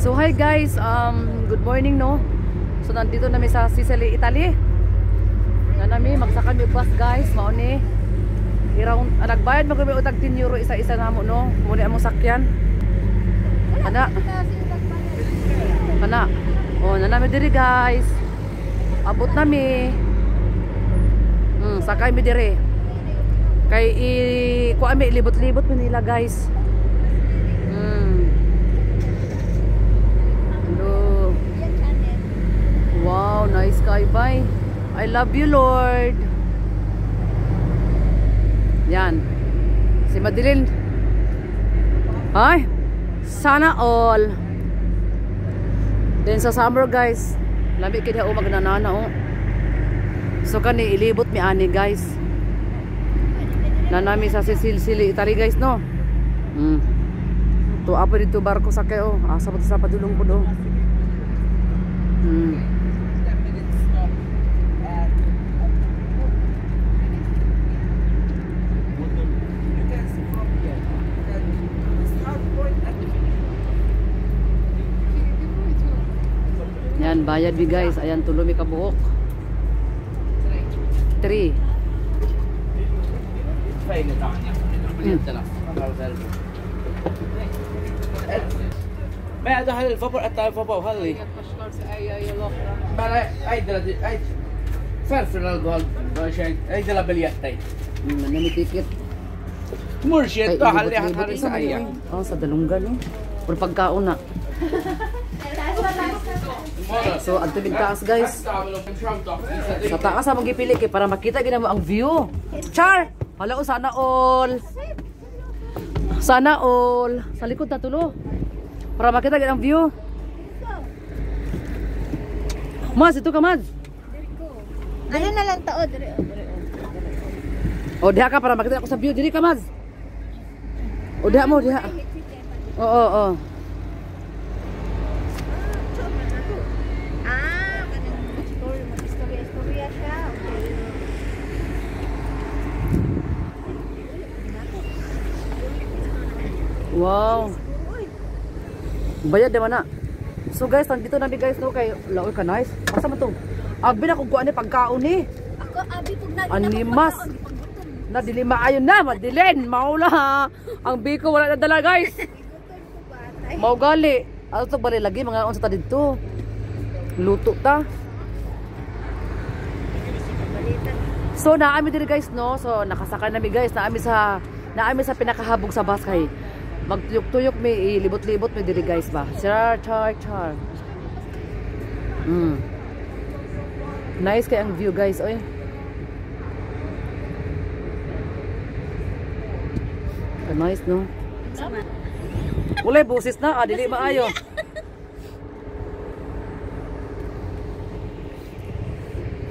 So hi guys, um, good morning no. So nandito na sa Sicily, Italy. Na nami magsakay mi bus guys, mao ni. Iraw ah, nagbayad mo kami utag 10 euro isa-isa namo no. Muni among sakyan. Ana. Ana. Oh, na nami diri guys. Abot nami. Hmm, sakay mi diri. Kay i ko ami libot-libot nila guys. Hmm. Hello. Wow, nice sky bye. I love you, Lord. Yan. Si Madeline. Ay, sana all. Then sa summer, guys, lami kaya o magnanana o. So kani ilibot mi ani, guys. Nanami sa Sicily, Italy, guys, no? Hmm. To apa dito barko sa kayo. Asa pa sa padulong po do. Hmm. Yan, bayad mi guys. Ayan, tulo mi kabuok. 3. Fine Tania. Niente là. ما دخل الفبر حتى الفبر وهلي ما لا اي دلا اي فرفر الجول عشان اي دلا باليتي Hmm, nami ticket. مرشد Ay, دخل لي ilibot-libot حتى isa man اي yun. Oh, sa So, ang tubig taas guys. Sa taas ang magipili kay para makita gina mo ang view. Char! Hala ko sana all. Sana all. Sa likod na tulo. Para makita gina ang view. Mas, ito ka Mas. Ano na lang tao? Dire. O, diha ka para makita ako sa view. Dili ka Mas. O, diha mo, diha. Oo, oo, Wow. Bayad naman na. So guys, nandito na mi guys no kay laoy ka nice. Asa man to? Abi na kung kuan ni pagkaon ni. Ako, abi, pag na Animas. Na dili maayon na, madilin, maula. Ang biko wala na dala guys. Mao gali. Ato to bali lagi mga unsa ta didto. Luto ta. So naami diri guys no. So nakasakay na mi guys, naami sa naami sa pinakahabog sa bus kay magtuyok-tuyok mi libot-libot mi diri guys ba. Char char char. Mm. Nice kay ang view guys, oy. Ka nice no. Wala busis na, ah, dili maayo.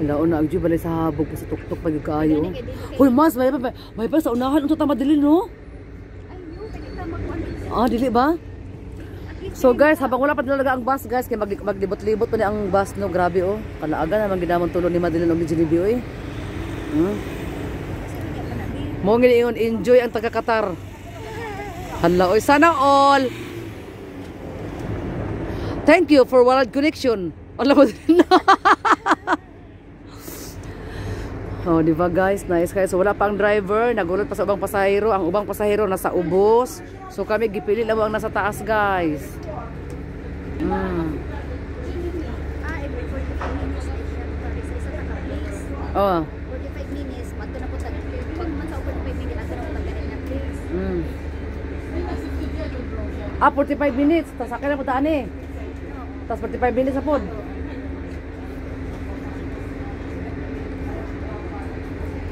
Laon na ang balay sa habog sa tuktok pag kaayo. Hoy mas may pa may pa sa unahan unto ta madili no. Ah, dili ba? So guys, habang wala pa talaga ang bus guys, kay mag maglibot-libot pa ni ang bus no, grabe oh. Kalaaga naman ginamon tulo ni Madeline og ni Genevieve oy. Hmm? Mo enjoy ang taga Qatar. Hala oy, sana all. Thank you for world connection. Wala mo din. Oh, di ba guys? Nice guys. So, wala pang driver, nagulot pa sa ubang pasahero. Ang ubang pasahero nasa ubos. So kami gipili lang ang nasa taas, guys. Mm. Ah, every 45 minutes na siya. Para sa isa ka place. Oh. 45 minutes, madto na po sa pag man sa 45 minutes, adto na po tagalit na place. Mm. Ah, 45 minutes. Tapos sakay na po taan eh. Tapos 45 minutes sa pod.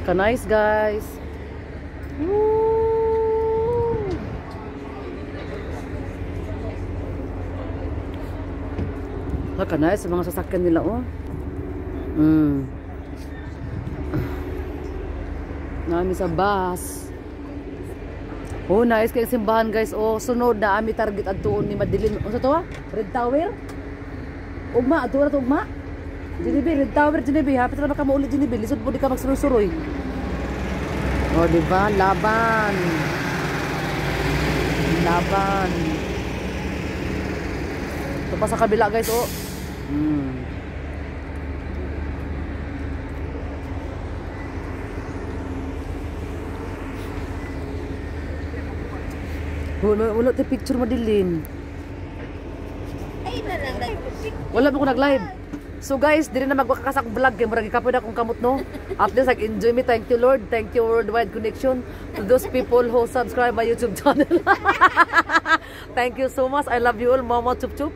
Ka nice guys. Woo! Ka nice mga sasakyan nila oh. Mm. Nami sa bus. Oh, nice kay simbahan guys. Oh, sunod na ami target adtuon ni Madeline. Unsa to? ah? Red Tower? Ugma, adto na to ugma. Jinibi, Red Tower, Jinibi. Hapit na ka maulit Jinibi. Lisod po di ka magsurusuroy. Oh, di ba? Laban. Laban. Ito pa sa kabila guys, oh. Hmm. Wala, wala tayo picture madilin. Wala mo ko nag-live. So guys, dili na magwakakas akong vlog kay murag ikapoy na akong kamot no. At least like enjoy me. Thank you Lord. Thank you Worldwide Connection to those people who subscribe my YouTube channel. Thank you so much. I love you all. Mama chup chup.